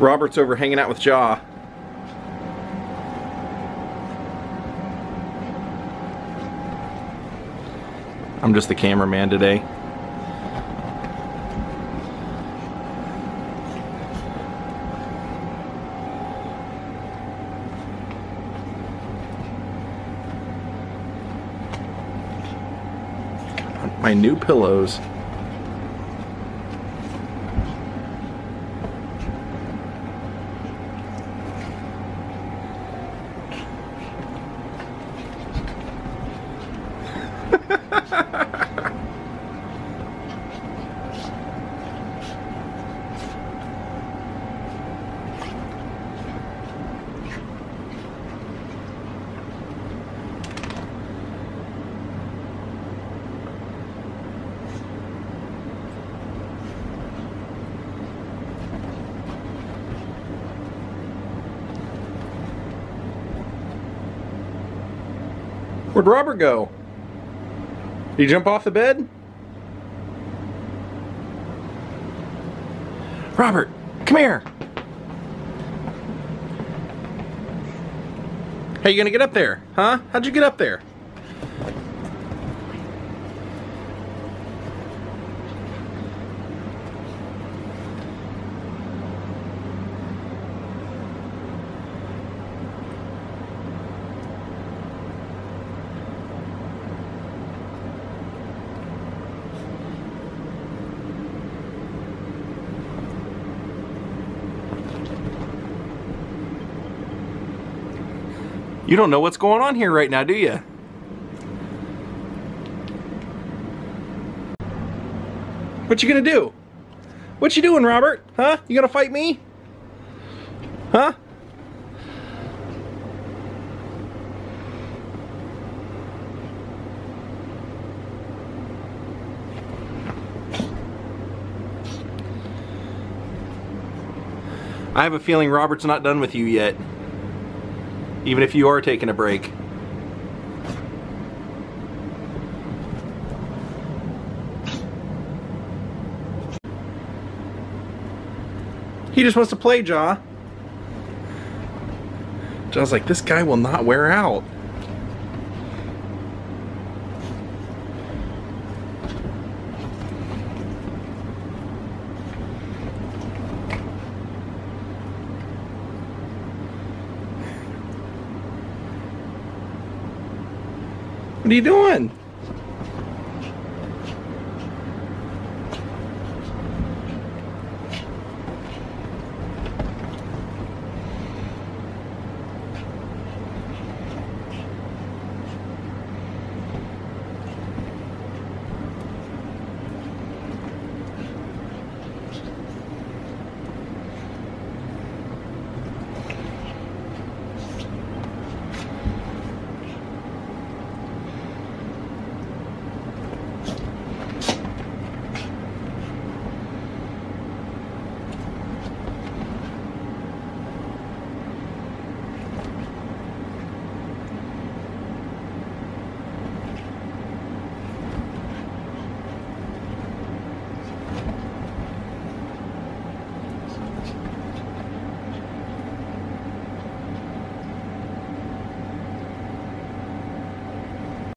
Robert's over hanging out with Jah. I'm just the cameraman today. My new pillows. Where'd Robert go? Did he jump off the bed? Robert, come here. How you gonna get up there? Huh? How'd you get up there? You don't know what's going on here right now, do you? What you gonna do? What you doing, Robert? Huh? You gonna fight me? Huh? I have a feeling Robert's not done with you yet. Even if you are taking a break. He just wants to play, Jah. Jah's like, this guy will not wear out. What are you doing?